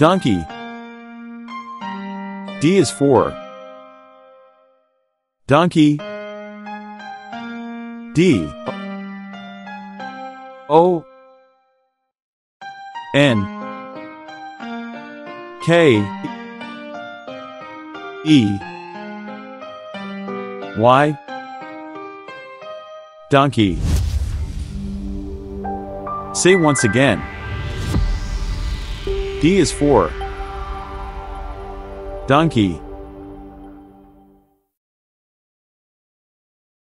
Donkey. D is for Donkey. D. O. N. K. E. Y. Donkey. Say once again. D is for Donkey.